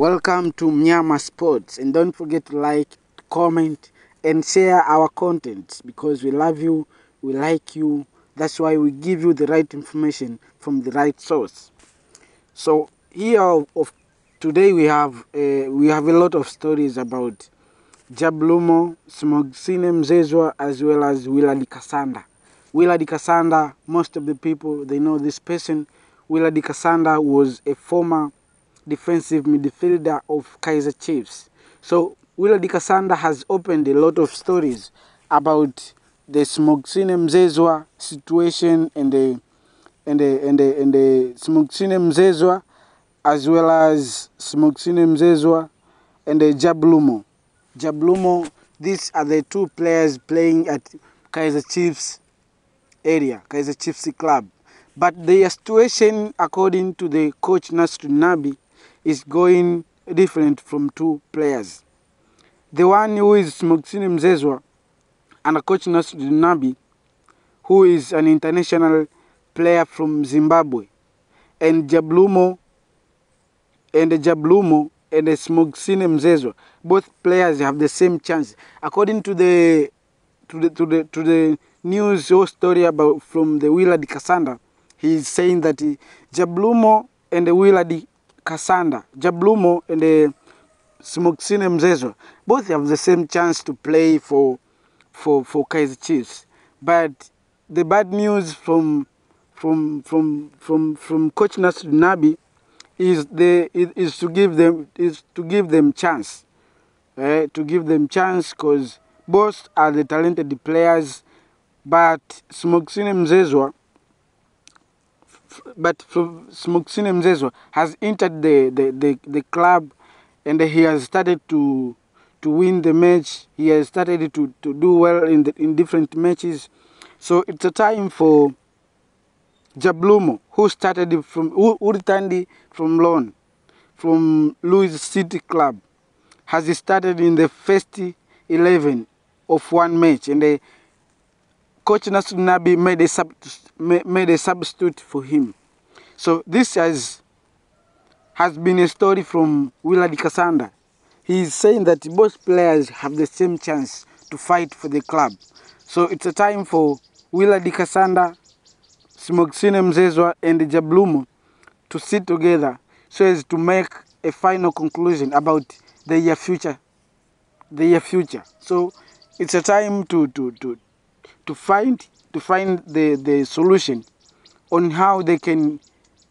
Welcome to Mnyama Sports and don't forget to like, comment and share our content because we love you, we like you. That's why we give you the right information from the right source. So here of, of today we have uh, we have a lot of stories about Jablumo, Sibongiseni Mthethwa as well as Willard Katsande. Willard Katsande, most of the people they know this person. Willard Katsande was a former defensive midfielder of Kaizer Chiefs. So Willard Katsande has opened a lot of stories about the Sibongiseni Mthethwa situation and the and the and the and the Sibongiseni Mthethwa as well as Sibongiseni Mthethwa and the Jablumo. Jablumo, these are the two players playing at Kaizer Chiefs area, Kaiser Chiefs club. But their situation, according to the coach Nasr Nabi, is going different from two players. The one who is Sibongiseni Mthethwa and coach Nasr Nabi, who is an international player from Zimbabwe, and Jablumo and Jablumo and Sibongiseni Mthethwa, both players have the same chance. According to the to the to the to the news or story about from the Willard Katsande, he is saying that Jablumo and Willard Katsande, Jablumo and the Sibongiseni Mthethwa, both have the same chance to play for for for Kaizer Chiefs. But the bad news from from from from from Coach Nasr Nabi is the is to give them is to give them chance, eh, to give them chance because both are the talented players, but Smogsine Mzezwa but from Sibongiseni Mthethwa has entered the, the, the, the club and he has started to to win the match. He has started to, to do well in the, in different matches. So it's a time for Jablumo, who started from who, who returned from loan from Louis City Club, has started in the first eleven of one match, and the coach Nasr Nabi made a sub, made a substitute for him. So this has has been a story from Willard Katsande. He is saying that both players have the same chance to fight for the club. So it's a time for Willard Katsande, Sibongiseni Mthethwa and Jablumo to sit together so as to make a final conclusion about their future. Their future. So it's a time to to to to find to find the, the solution on how they can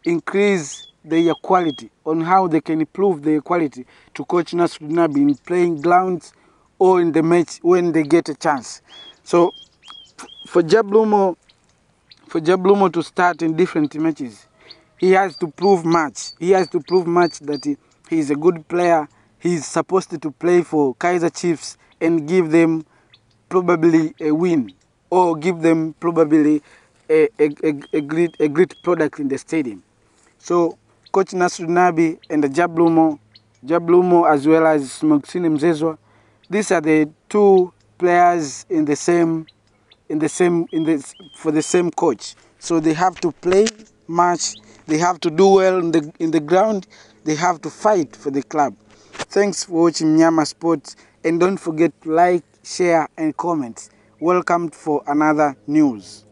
increase their quality, on how they can improve their quality to coach Nasr Nabi in playing grounds or in the match when they get a chance. So for Jablumo for Jablumo to start in different matches, he has to prove much. He has to prove much that he, he is a good player. He is supposed to play for Kaizer Chiefs and give them probably a win or give them probably a, a, a, a great a great product in the stadium. So Coach Nasr Nabi and Jablumo, Jablumo as well as Sibongiseni Mthethwa, these are the two players in the same in the same in the for the same coach. So they have to play match, they have to do well in the in the ground, they have to fight for the club. Thanks for watching Mnyama Sports and don't forget to like, share and comment. Welcome for another news.